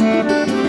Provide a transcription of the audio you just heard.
Música